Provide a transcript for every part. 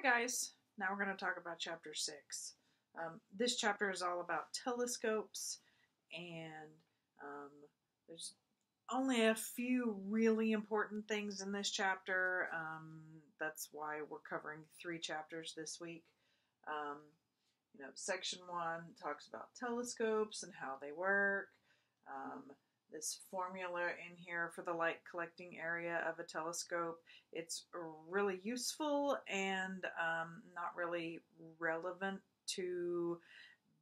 Hi guys, now we're going to talk about chapter 6. Um, this chapter is all about telescopes and um, there's only a few really important things in this chapter. Um, that's why we're covering three chapters this week. Um, you know, section 1 talks about telescopes and how they work. This formula in here for the light collecting area of a telescope. It's really useful and um, not really relevant to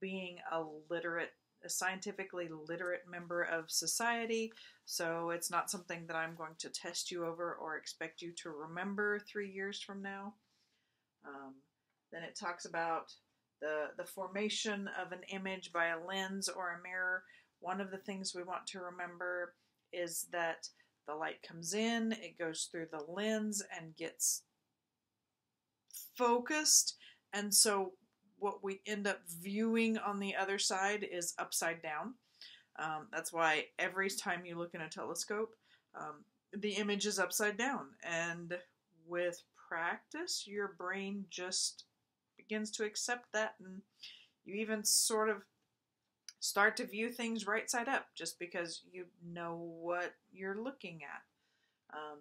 being a literate, a scientifically literate member of society. So it's not something that I'm going to test you over or expect you to remember three years from now. Um, then it talks about the, the formation of an image by a lens or a mirror one of the things we want to remember is that the light comes in, it goes through the lens and gets focused. And so what we end up viewing on the other side is upside down. Um, that's why every time you look in a telescope, um, the image is upside down. And with practice, your brain just begins to accept that. And you even sort of start to view things right side up just because you know what you're looking at. Um,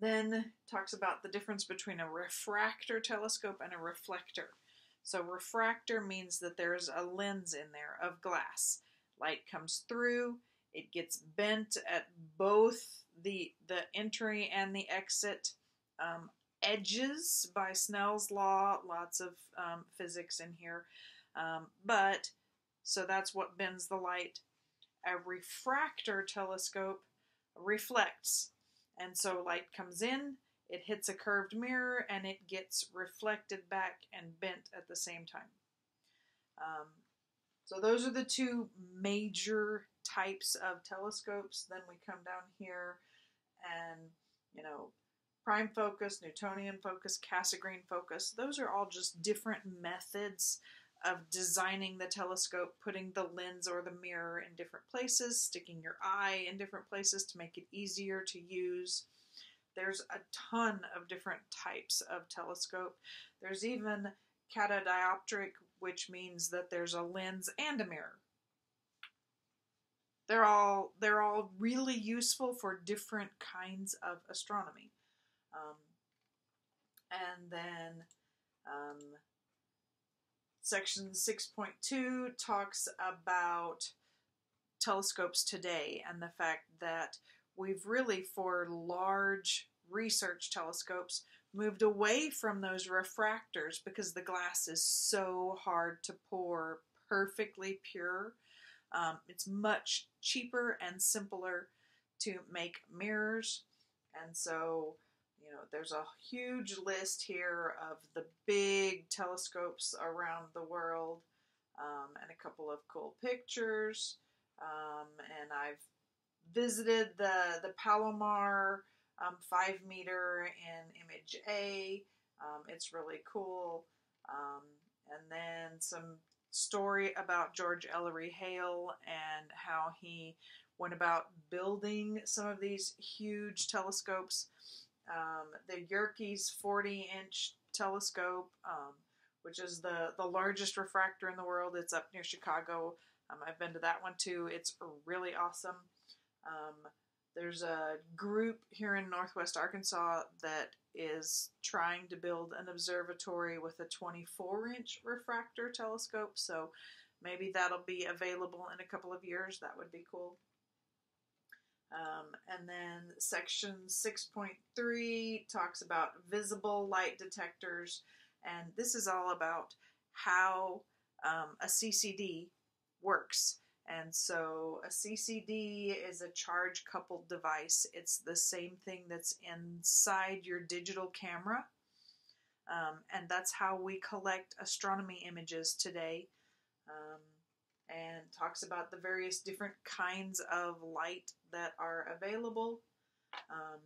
then talks about the difference between a refractor telescope and a reflector. So refractor means that there's a lens in there of glass. Light comes through, it gets bent at both the the entry and the exit um, edges by Snell's law. Lots of um, physics in here, um, but so that's what bends the light. A refractor telescope reflects, and so light comes in, it hits a curved mirror, and it gets reflected back and bent at the same time. Um, so those are the two major types of telescopes. Then we come down here and, you know, prime focus, Newtonian focus, Cassegrain focus. Those are all just different methods of designing the telescope, putting the lens or the mirror in different places, sticking your eye in different places to make it easier to use. There's a ton of different types of telescope. There's even catadioptric, which means that there's a lens and a mirror. They're all they're all really useful for different kinds of astronomy. Um, and then um, Section 6.2 talks about telescopes today and the fact that we've really, for large research telescopes, moved away from those refractors because the glass is so hard to pour perfectly pure. Um, it's much cheaper and simpler to make mirrors, and so you know, there's a huge list here of the big telescopes around the world um, and a couple of cool pictures. Um, and I've visited the, the Palomar um, 5 meter in image A. Um, it's really cool. Um, and then some story about George Ellery Hale and how he went about building some of these huge telescopes um, the Yerkes 40 inch telescope, um, which is the, the largest refractor in the world. It's up near Chicago. Um, I've been to that one too. It's really awesome. Um, there's a group here in northwest Arkansas that is trying to build an observatory with a 24 inch refractor telescope. So maybe that'll be available in a couple of years. That would be cool. Um, and then section 6.3 talks about visible light detectors, and this is all about how um, a CCD works. And so a CCD is a charge coupled device. It's the same thing that's inside your digital camera. Um, and that's how we collect astronomy images today. Um, and talks about the various different kinds of light that are available. Um,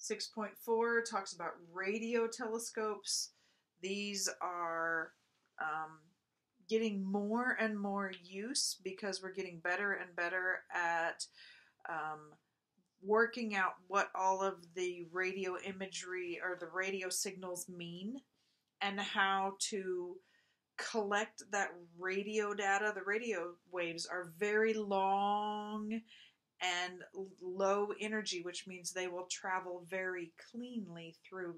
6.4 talks about radio telescopes. These are um, getting more and more use because we're getting better and better at um, working out what all of the radio imagery or the radio signals mean and how to collect that radio data. The radio waves are very long and low energy, which means they will travel very cleanly through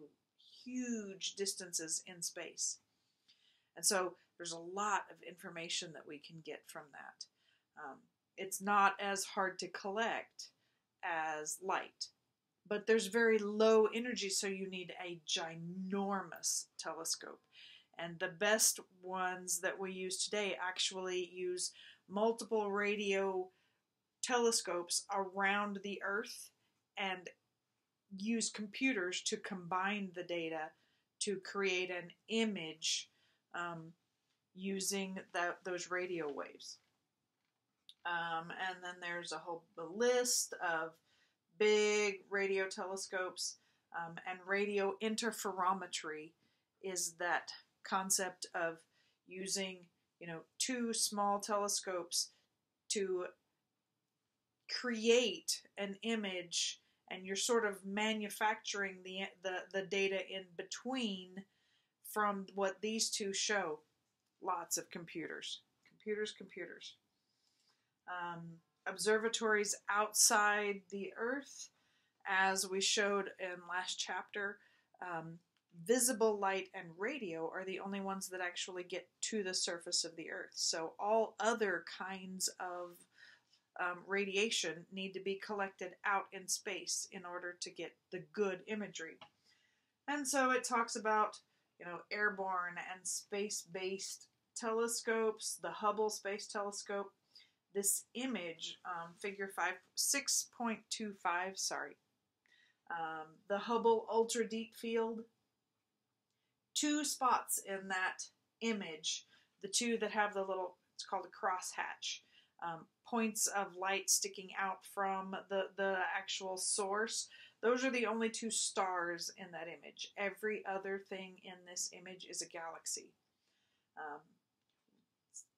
huge distances in space. And so there's a lot of information that we can get from that. Um, it's not as hard to collect as light, but there's very low energy, so you need a ginormous telescope. And the best ones that we use today actually use multiple radio telescopes around the Earth and use computers to combine the data to create an image um, using that, those radio waves. Um, and then there's a whole list of big radio telescopes um, and radio interferometry is that concept of using you know two small telescopes to create an image and you're sort of manufacturing the the, the data in between from what these two show. Lots of computers. Computers computers. Um, observatories outside the earth as we showed in last chapter. Um, visible light and radio are the only ones that actually get to the surface of the earth so all other kinds of um, radiation need to be collected out in space in order to get the good imagery. And so it talks about, you know, airborne and space-based telescopes, the Hubble Space Telescope. This image, um, figure 5, 6.25, sorry, um, the Hubble Ultra Deep Field, two spots in that image, the two that have the little, it's called a crosshatch. Um, points of light sticking out from the, the actual source. Those are the only two stars in that image. Every other thing in this image is a galaxy. Um,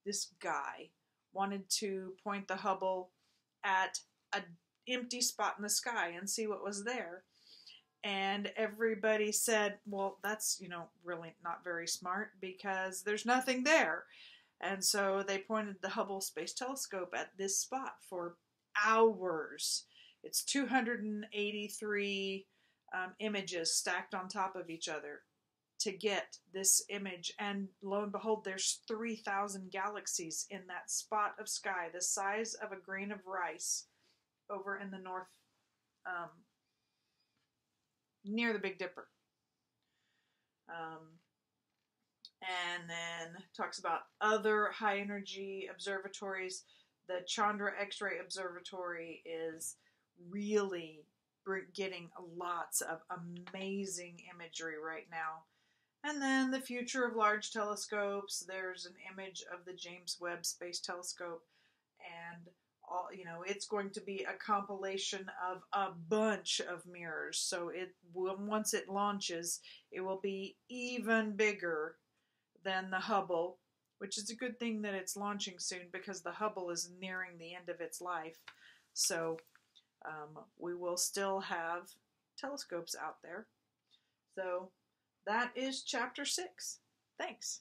this guy wanted to point the Hubble at an empty spot in the sky and see what was there. And everybody said, well, that's, you know, really not very smart because there's nothing there. And so they pointed the Hubble Space Telescope at this spot for hours. It's 283 um, images stacked on top of each other to get this image. And lo and behold, there's 3,000 galaxies in that spot of sky, the size of a grain of rice over in the north, um, near the Big Dipper. Um, and then talks about other high energy observatories. The Chandra X ray Observatory is really getting lots of amazing imagery right now. And then the future of large telescopes, there's an image of the James Webb Space Telescope and all, you know, it's going to be a compilation of a bunch of mirrors. So it once it launches, it will be even bigger than the Hubble, which is a good thing that it's launching soon because the Hubble is nearing the end of its life. So um, we will still have telescopes out there. So that is chapter six. Thanks.